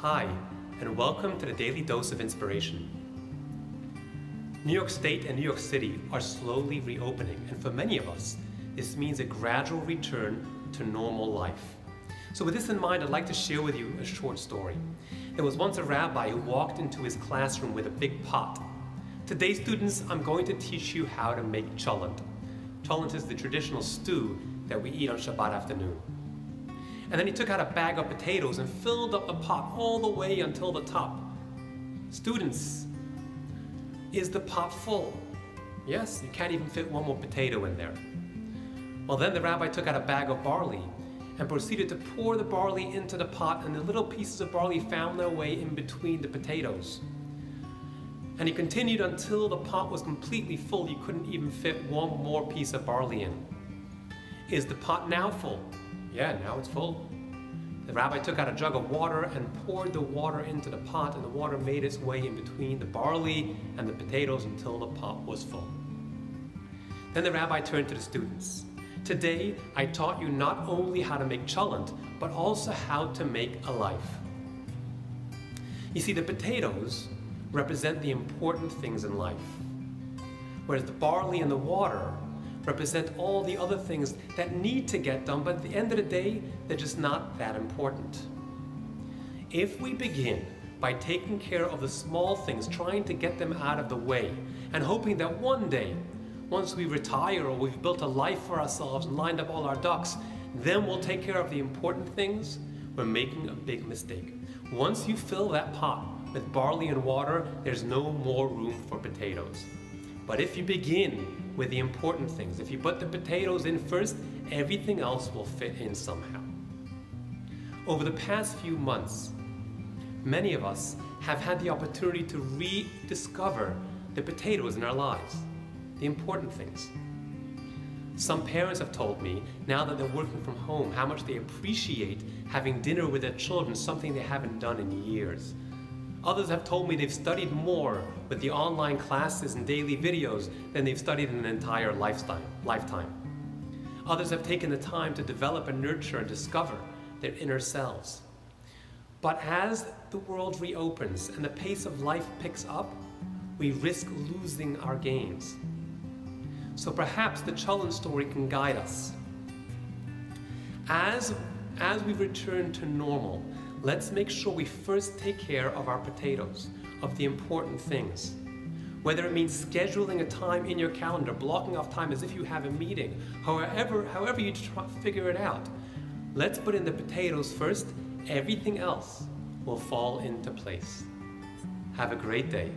Hi, and welcome to the Daily Dose of Inspiration. New York State and New York City are slowly reopening, and for many of us, this means a gradual return to normal life. So, with this in mind, I'd like to share with you a short story. There was once a rabbi who walked into his classroom with a big pot. Today, students, I'm going to teach you how to make cholent. Cholent is the traditional stew that we eat on Shabbat afternoon. And then he took out a bag of potatoes and filled up the pot all the way until the top. Students, is the pot full? Yes, you can't even fit one more potato in there. Well, then the rabbi took out a bag of barley and proceeded to pour the barley into the pot, and the little pieces of barley found their way in between the potatoes. And he continued until the pot was completely full. You couldn't even fit one more piece of barley in. Is the pot now full? Yeah, now it's full. The rabbi took out a jug of water and poured the water into the pot, and the water made its way in between the barley and the potatoes until the pot was full. Then the rabbi turned to the students. Today, I taught you not only how to make cholent, but also how to make a life. You see, the potatoes represent the important things in life, whereas the barley and the water represent all the other things that need to get done, but at the end of the day, they're just not that important. If we begin by taking care of the small things, trying to get them out of the way, and hoping that one day, once we retire or we've built a life for ourselves and lined up all our ducks, then we'll take care of the important things, we're making a big mistake. Once you fill that pot with barley and water, there's no more room for potatoes. But if you begin with the important things, if you put the potatoes in first, everything else will fit in somehow. Over the past few months, many of us have had the opportunity to rediscover the potatoes in our lives, the important things. Some parents have told me, now that they're working from home, how much they appreciate having dinner with their children, something they haven't done in years. Others have told me they've studied more with the online classes and daily videos than they've studied in an entire lifetime. lifetime. Others have taken the time to develop and nurture and discover their inner selves. But as the world reopens and the pace of life picks up, we risk losing our gains. So perhaps the cholent story can guide us. As, as we return to normal, let's make sure we first take care of our potatoes, of the important things. Whether it means scheduling a time in your calendar, blocking off time as if you have a meeting, however, however you try, figure it out, let's put in the potatoes first, everything else will fall into place. Have a great day.